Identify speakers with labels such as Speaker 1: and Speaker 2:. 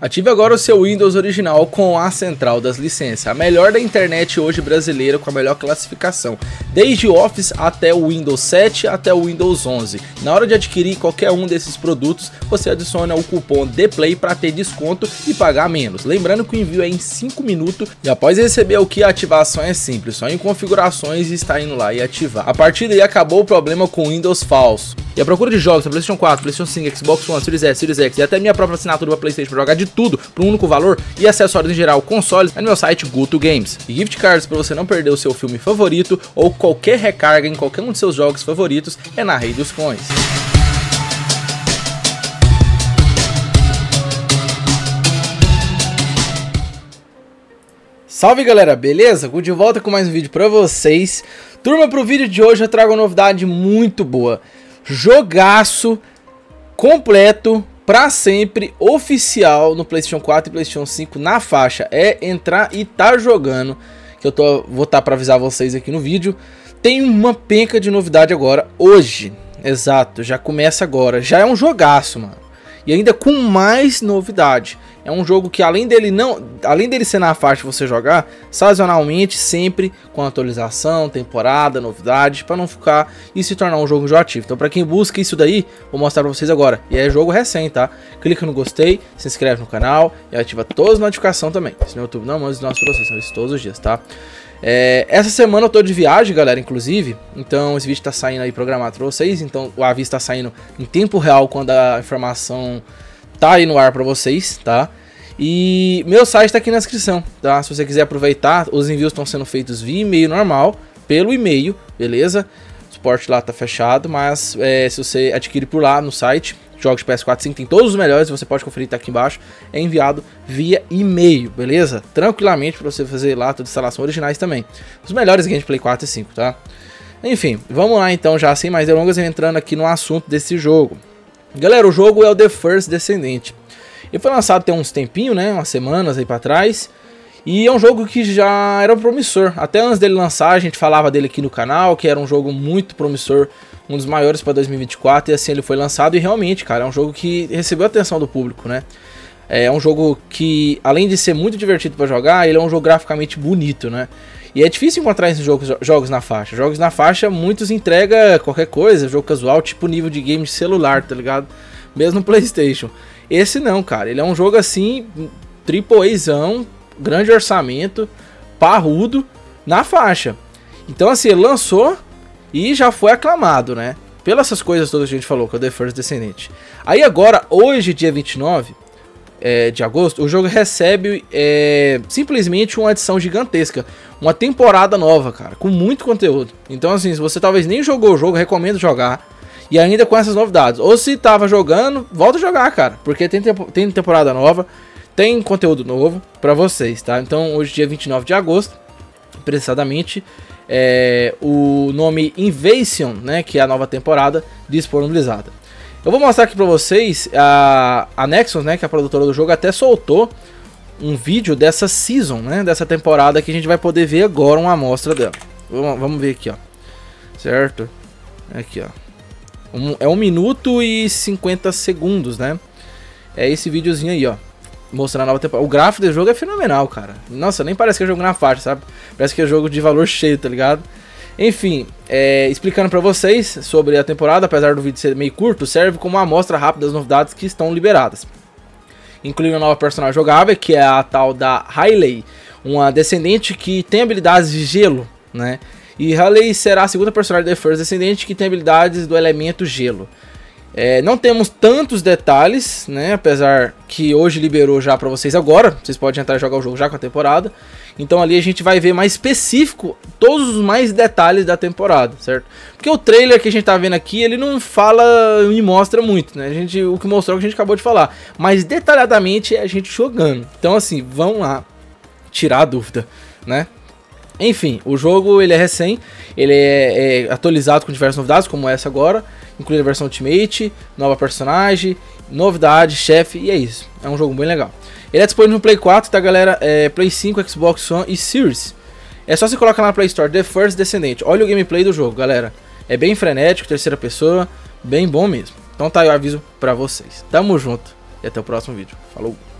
Speaker 1: Ative agora o seu Windows original com a central das licenças, a melhor da internet hoje brasileira com a melhor classificação, desde Office até o Windows 7 até o Windows 11. Na hora de adquirir qualquer um desses produtos, você adiciona o cupom DPLAY para ter desconto e pagar menos. Lembrando que o envio é em 5 minutos e após receber o que a ativação é simples, só em configurações e está indo lá e ativar. A partir daí acabou o problema com o Windows falso. E a procura de jogos PlayStation 4, PlayStation 5, Xbox One, Series S, Series X e até minha própria assinatura para PlayStation para jogar de tudo por um único valor e acessórios em geral, consoles, é no meu site GoToGames. Games. E gift cards para você não perder o seu filme favorito ou qualquer recarga em qualquer um de seus jogos favoritos é na Rei dos Coins. Salve galera, beleza? De volta com mais um vídeo pra vocês. Turma, pro vídeo de hoje eu trago uma novidade muito boa jogaço completo para sempre oficial no PlayStation 4 e PlayStation 5 na faixa. É entrar e tá jogando, que eu tô vou estar tá para avisar vocês aqui no vídeo. Tem uma penca de novidade agora hoje. Exato, já começa agora. Já é um jogaço, mano. E ainda com mais novidade. É um jogo que além dele não, além dele ser na faixa você jogar, sazonalmente sempre com atualização, temporada, novidade, para não ficar e se tornar um jogo enjoativo. Então para quem busca isso daí, vou mostrar para vocês agora. E é jogo recente, tá? Clica no gostei, se inscreve no canal e ativa todas as notificações também. Se no YouTube não pra vocês, são isso todos os dias, tá? É, essa semana eu tô de viagem, galera, inclusive. Então esse vídeo tá saindo aí programado pra vocês. Então o aviso tá saindo em tempo real quando a informação tá aí no ar para vocês, tá? E meu site tá aqui na descrição, tá? Se você quiser aproveitar, os envios estão sendo feitos via e-mail normal, pelo e-mail, beleza? Suporte lá tá fechado, mas é, se você adquire por lá no site, jogos de PS4 5 tem todos os melhores, você pode conferir, tá aqui embaixo, é enviado via e-mail, beleza? Tranquilamente para você fazer lá toda a instalação originais também. Os melhores gameplay 4 e 5, tá? Enfim, vamos lá então, já sem mais delongas, entrando aqui no assunto desse jogo. Galera, o jogo é o The First Descendente. Ele foi lançado tem uns tempinho, né, umas semanas aí para trás. E é um jogo que já era promissor. Até antes dele lançar, a gente falava dele aqui no canal, que era um jogo muito promissor, um dos maiores para 2024, e assim ele foi lançado e realmente, cara, é um jogo que recebeu a atenção do público, né? É um jogo que, além de ser muito divertido para jogar, ele é um jogo graficamente bonito, né? E é difícil encontrar esses jogos, jogos na faixa. Jogos na faixa, muitos entrega qualquer coisa, jogo casual, tipo nível de game de celular, tá ligado? Mesmo PlayStation. Esse não, cara. Ele é um jogo assim, triple Azão, grande orçamento, parrudo, na faixa. Então, assim, ele lançou e já foi aclamado, né? Pelas essas coisas todas que a gente falou, que é o The First Descendente. Aí agora, hoje, dia 29, é, de agosto, o jogo recebe é, simplesmente uma adição gigantesca. Uma temporada nova, cara, com muito conteúdo. Então, assim, se você talvez nem jogou o jogo, recomendo jogar. E ainda com essas novidades. Ou se tava jogando, volta a jogar, cara. Porque tem, tem temporada nova, tem conteúdo novo para vocês, tá? Então, hoje, dia 29 de agosto, precisamente, é, o nome Invasion, né, que é a nova temporada, disponibilizada. Eu vou mostrar aqui pra vocês, a, a Nexus, né, que é a produtora do jogo, até soltou um vídeo dessa season, né, dessa temporada que a gente vai poder ver agora uma amostra dela. Vamos, vamos ver aqui, ó. Certo? Aqui, ó. Um, é 1 minuto e 50 segundos, né? É esse videozinho aí, ó. Mostrando a nova temporada. O gráfico do jogo é fenomenal, cara. Nossa, nem parece que é jogo na faixa, sabe? Parece que é jogo de valor cheio, tá ligado? Enfim, é, explicando para vocês sobre a temporada, apesar do vídeo ser meio curto, serve como uma amostra rápida das novidades que estão liberadas. Incluindo uma nova personagem jogável, que é a tal da Hailey, uma descendente que tem habilidades de gelo, né? E Hailey será a segunda personagem da First Descendente que tem habilidades do elemento gelo. É, não temos tantos detalhes, né? Apesar que hoje liberou já para vocês agora. Vocês podem entrar e jogar o jogo já com a temporada. Então ali a gente vai ver mais específico todos os mais detalhes da temporada, certo? Porque o trailer que a gente tá vendo aqui, ele não fala e mostra muito, né? A gente, o que mostrou é o que a gente acabou de falar. Mas detalhadamente é a gente jogando. Então assim, vão lá tirar a dúvida, né? Enfim, o jogo ele é recém, ele é, é, atualizado com diversas novidades, como essa agora, incluindo a versão Ultimate, nova personagem, novidade, chefe, e é isso. É um jogo bem legal. Ele é disponível no Play 4, tá galera? É, Play 5, Xbox One e Series. É só você colocar na Play Store The First Descendant. Olha o gameplay do jogo, galera. É bem frenético, terceira pessoa, bem bom mesmo. Então tá aí o aviso pra vocês. Tamo junto e até o próximo vídeo. Falou!